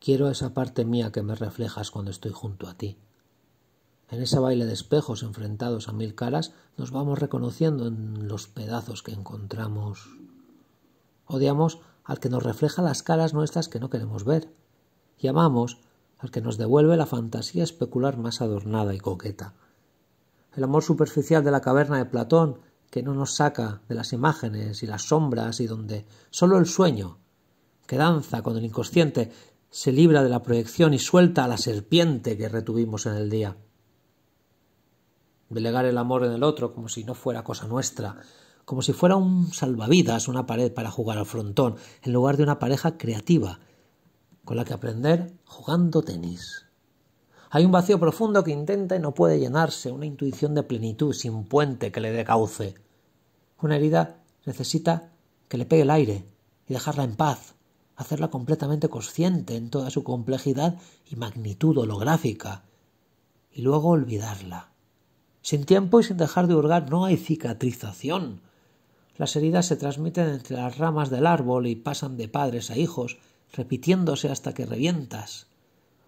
Quiero esa parte mía que me reflejas cuando estoy junto a ti. En ese baile de espejos enfrentados a mil caras nos vamos reconociendo en los pedazos que encontramos. Odiamos al que nos refleja las caras nuestras que no queremos ver. Y amamos al que nos devuelve la fantasía especular más adornada y coqueta. El amor superficial de la caverna de Platón, que no nos saca de las imágenes y las sombras y donde sólo el sueño, que danza con el inconsciente, se libra de la proyección y suelta a la serpiente que retuvimos en el día delegar el amor en el otro como si no fuera cosa nuestra, como si fuera un salvavidas, una pared para jugar al frontón, en lugar de una pareja creativa, con la que aprender jugando tenis. Hay un vacío profundo que intenta y no puede llenarse, una intuición de plenitud sin puente que le dé cauce. Una herida necesita que le pegue el aire y dejarla en paz, hacerla completamente consciente en toda su complejidad y magnitud holográfica, y luego olvidarla. Sin tiempo y sin dejar de hurgar no hay cicatrización. Las heridas se transmiten entre las ramas del árbol y pasan de padres a hijos, repitiéndose hasta que revientas.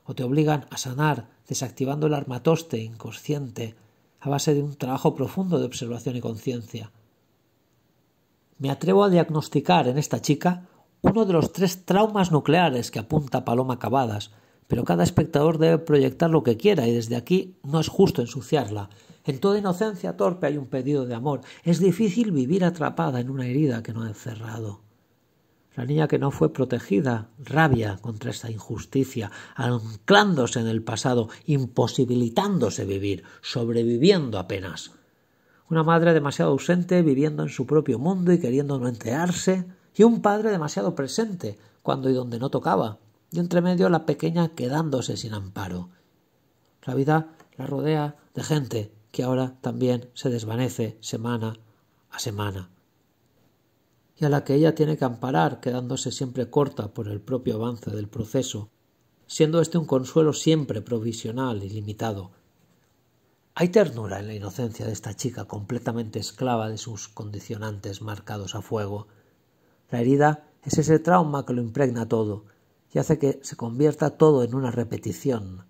O te obligan a sanar, desactivando el armatoste inconsciente, a base de un trabajo profundo de observación y conciencia. Me atrevo a diagnosticar en esta chica uno de los tres traumas nucleares que apunta Paloma Cavadas, pero cada espectador debe proyectar lo que quiera y desde aquí no es justo ensuciarla. En toda inocencia torpe hay un pedido de amor. Es difícil vivir atrapada en una herida que no ha encerrado. La niña que no fue protegida rabia contra esta injusticia, anclándose en el pasado, imposibilitándose vivir, sobreviviendo apenas. Una madre demasiado ausente, viviendo en su propio mundo y queriendo no enterarse, y un padre demasiado presente, cuando y donde no tocaba, y entre medio la pequeña quedándose sin amparo. La vida la rodea de gente que ahora también se desvanece semana a semana y a la que ella tiene que amparar, quedándose siempre corta por el propio avance del proceso, siendo este un consuelo siempre provisional y limitado. Hay ternura en la inocencia de esta chica completamente esclava de sus condicionantes marcados a fuego. La herida es ese trauma que lo impregna todo, y hace que se convierta todo en una repetición.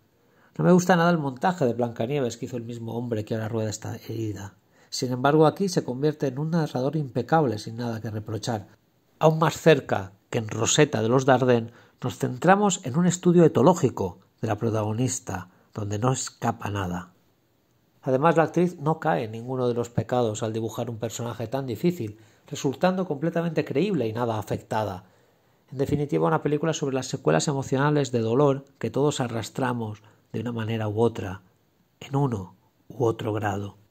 No me gusta nada el montaje de Blancanieves que hizo el mismo hombre que ahora rueda esta herida. Sin embargo, aquí se convierte en un narrador impecable sin nada que reprochar. Aún más cerca que en Rosetta de los Dardenne, nos centramos en un estudio etológico de la protagonista, donde no escapa nada. Además, la actriz no cae en ninguno de los pecados al dibujar un personaje tan difícil, resultando completamente creíble y nada afectada. En definitiva, una película sobre las secuelas emocionales de dolor que todos arrastramos de una manera u otra, en uno u otro grado.